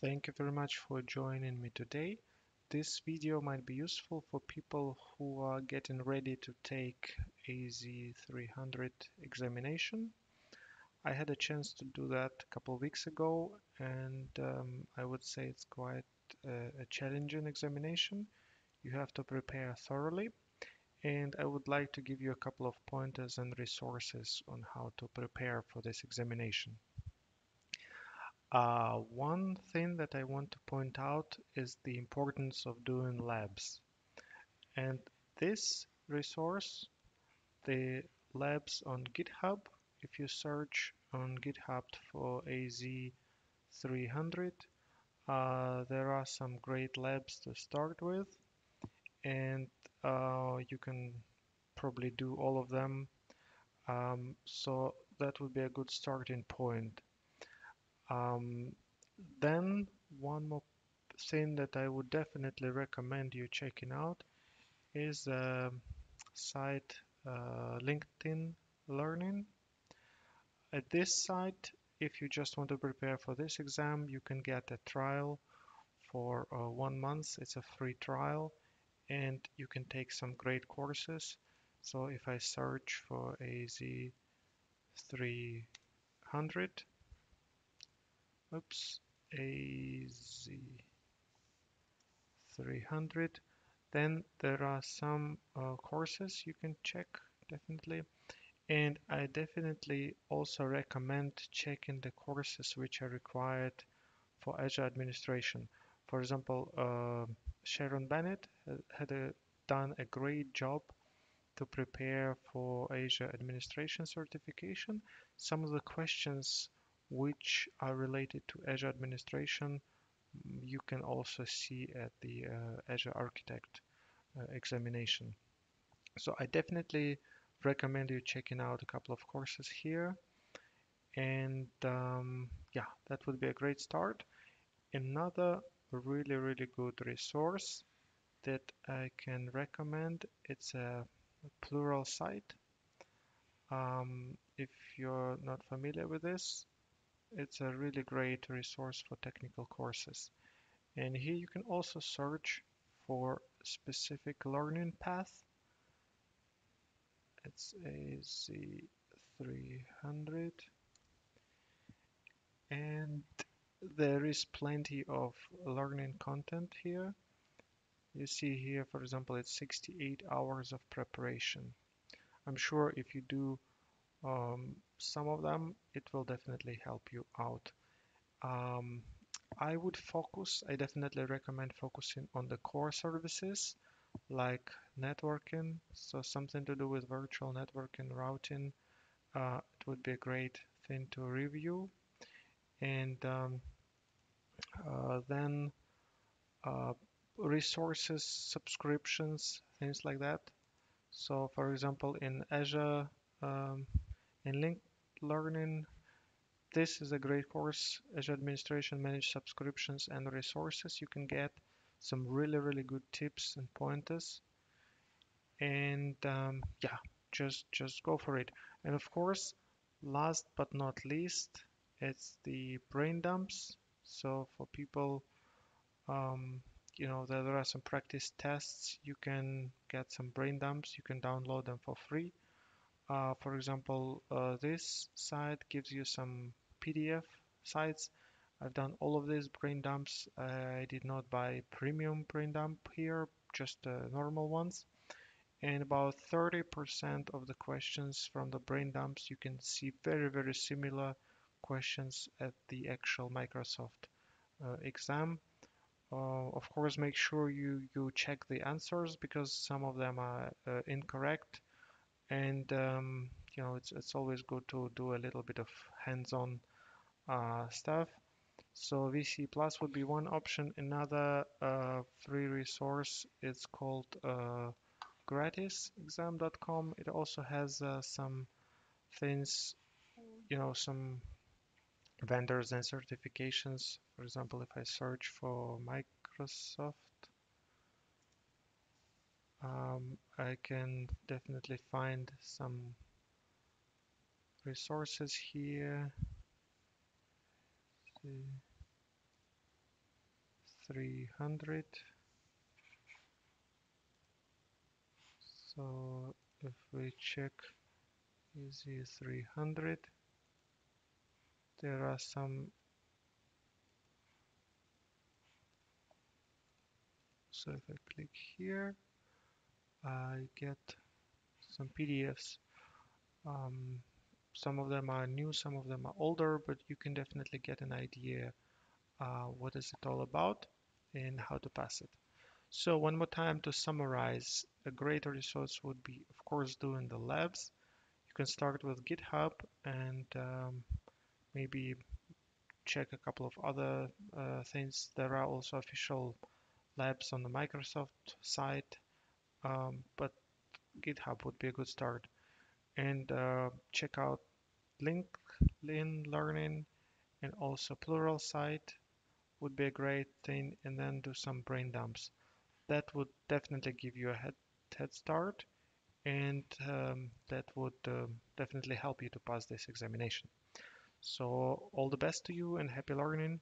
Thank you very much for joining me today. This video might be useful for people who are getting ready to take AZ300 examination. I had a chance to do that a couple of weeks ago and um, I would say it's quite a, a challenging examination. You have to prepare thoroughly and I would like to give you a couple of pointers and resources on how to prepare for this examination. Uh, one thing that I want to point out is the importance of doing labs. And this resource, the labs on GitHub, if you search on GitHub for AZ300, uh, there are some great labs to start with. And uh, you can probably do all of them. Um, so that would be a good starting point. Um, then one more thing that I would definitely recommend you checking out is a site uh, LinkedIn Learning. At this site, if you just want to prepare for this exam, you can get a trial for uh, one month. It's a free trial and you can take some great courses. So if I search for AZ300, oops. AZ 300 then there are some uh, courses you can check definitely. And I definitely also recommend checking the courses which are required for Azure administration. For example uh, Sharon Bennett had a, done a great job to prepare for Azure administration certification. Some of the questions which are related to Azure administration you can also see at the uh, Azure Architect uh, examination. So I definitely recommend you checking out a couple of courses here. And um, yeah, that would be a great start. Another really, really good resource that I can recommend, it's a, Pluralsight. Um, if you're not familiar with this, it's a really great resource for technical courses. And here you can also search for specific learning path. It's AZ300 and there is plenty of learning content here. You see here, for example, it's 68 hours of preparation. I'm sure if you do um, some of them it will definitely help you out. Um, I would focus I definitely recommend focusing on the core services like networking. So something to do with virtual networking routing uh, it would be a great thing to review. And um, uh, then uh, resources subscriptions things like that. So for example in Azure um, in linked learning, this is a great course, Azure Administration Managed Subscriptions and Resources. You can get some really, really good tips and pointers. And um, yeah, just, just go for it. And of course, last but not least, it's the brain dumps. So for people, um, you know, there, there are some practice tests. You can get some brain dumps. You can download them for free. Uh, for example, uh, this site gives you some PDF sites. I've done all of these brain dumps. I did not buy premium brain dump here, just uh, normal ones. And about 30% of the questions from the brain dumps, you can see very, very similar questions at the actual Microsoft uh, exam. Uh, of course, make sure you, you check the answers because some of them are uh, incorrect and um, you know it's it's always good to do a little bit of hands-on uh, stuff. So VC Plus would be one option. Another uh, free resource it's called uh, gratisexam.com it also has uh, some things you know some vendors and certifications. For example if I search for Microsoft um, I can definitely find some resources here. 300 so if we check AZ 300 there are some so if I click here I get some PDFs um, some of them are new some of them are older but you can definitely get an idea uh, what is it all about and how to pass it. So one more time to summarize a great resource would be of course doing the labs. You can start with github and um, maybe check a couple of other uh, things. There are also official labs on the microsoft site um, but github would be a good start. And uh, check out linkedin learning and also Pluralsight would be a great thing and then do some brain dumps. That would definitely give you a head, head start and um, that would uh, definitely help you to pass this examination. So all the best to you and happy learning